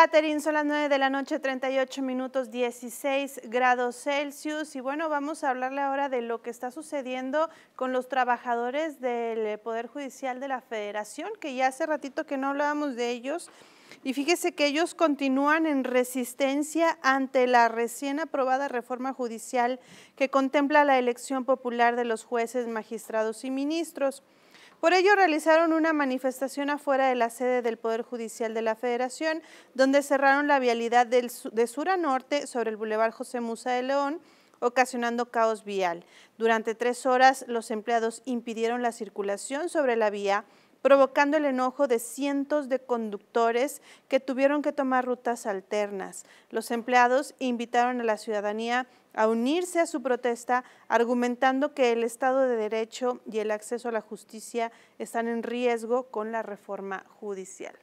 Catherine, son las 9 de la noche, 38 minutos, 16 grados Celsius. Y bueno, vamos a hablarle ahora de lo que está sucediendo con los trabajadores del Poder Judicial de la Federación, que ya hace ratito que no hablábamos de ellos. Y fíjese que ellos continúan en resistencia ante la recién aprobada reforma judicial que contempla la elección popular de los jueces, magistrados y ministros. Por ello realizaron una manifestación afuera de la sede del Poder Judicial de la Federación, donde cerraron la vialidad de sur a norte sobre el Boulevard José Musa de León, ocasionando caos vial. Durante tres horas, los empleados impidieron la circulación sobre la vía, provocando el enojo de cientos de conductores que tuvieron que tomar rutas alternas. Los empleados invitaron a la ciudadanía a unirse a su protesta, argumentando que el Estado de Derecho y el acceso a la justicia están en riesgo con la reforma judicial.